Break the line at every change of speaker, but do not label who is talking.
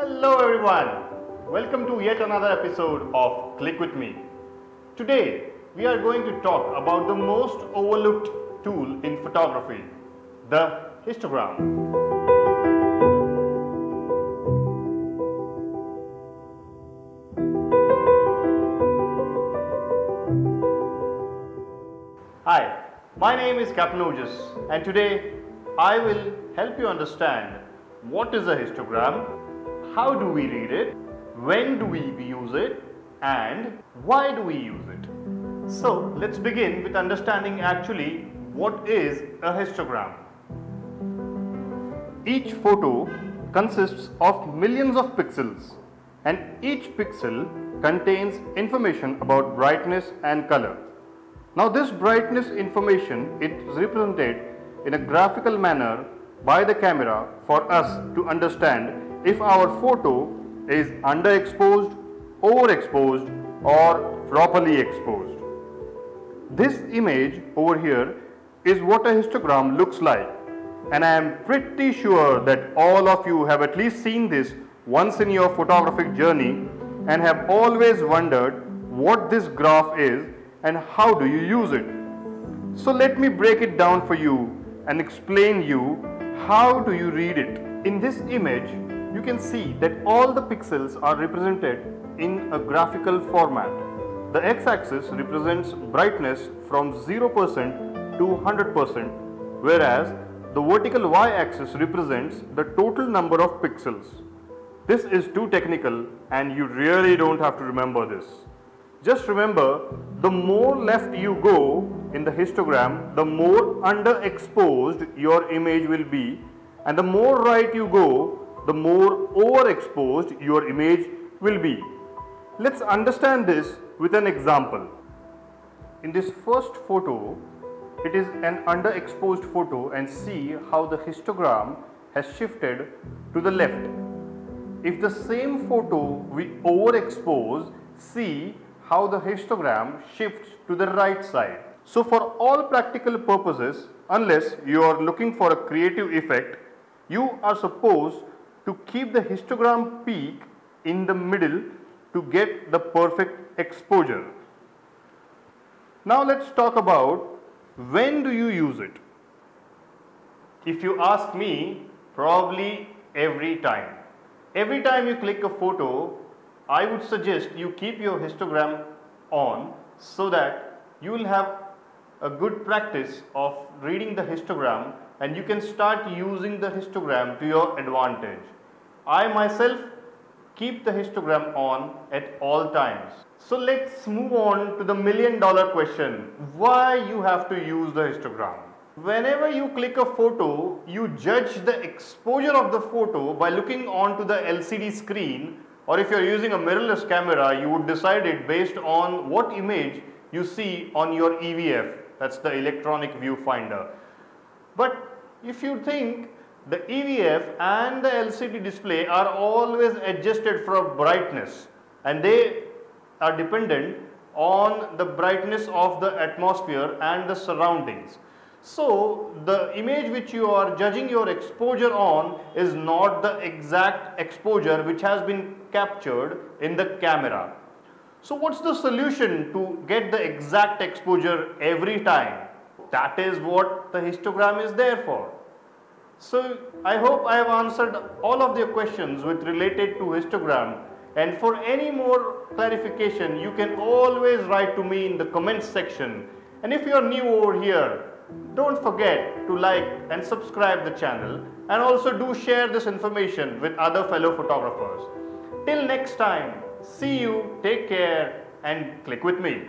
Hello everyone. Welcome to yet another episode of Click with me. Today we are going to talk about the most overlooked tool in photography, the histogram. Hi, my name is Captain Ojas and today I will help you understand what is a histogram, how do we read it, when do we use it and why do we use it. So let's begin with understanding actually what is a histogram. Each photo consists of millions of pixels and each pixel contains information about brightness and color. Now this brightness information is represented in a graphical manner by the camera for us to understand if our photo is underexposed, overexposed or properly exposed. This image over here is what a histogram looks like and I am pretty sure that all of you have at least seen this once in your photographic journey and have always wondered what this graph is and how do you use it. So let me break it down for you and explain you how do you read it. In this image you can see that all the pixels are represented in a graphical format. The x-axis represents brightness from 0% to 100% whereas the vertical y-axis represents the total number of pixels. This is too technical and you really don't have to remember this. Just remember, the more left you go in the histogram, the more underexposed your image will be and the more right you go, the more overexposed your image will be. Let's understand this with an example. In this first photo, it is an underexposed photo and see how the histogram has shifted to the left. If the same photo we overexpose, see how the histogram shifts to the right side. So for all practical purposes, unless you are looking for a creative effect, you are supposed to keep the histogram peak in the middle to get the perfect exposure. Now let's talk about when do you use it? If you ask me, probably every time. Every time you click a photo, I would suggest you keep your histogram on so that you will have a good practice of reading the histogram and you can start using the histogram to your advantage. I myself keep the histogram on at all times. So let's move on to the million dollar question, why you have to use the histogram. Whenever you click a photo, you judge the exposure of the photo by looking onto the LCD screen or if you are using a mirrorless camera, you would decide it based on what image you see on your EVF, that is the electronic viewfinder. But if you think the EVF and the LCD display are always adjusted for brightness and they are dependent on the brightness of the atmosphere and the surroundings. So, the image which you are judging your exposure on is not the exact exposure which has been captured in the camera. So, what is the solution to get the exact exposure every time? That is what the histogram is there for. So, I hope I have answered all of your questions with related to histogram and for any more clarification you can always write to me in the comments section and if you are new over here don't forget to like and subscribe the channel and also do share this information with other fellow photographers. Till next time, see you, take care and click with me.